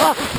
Ah!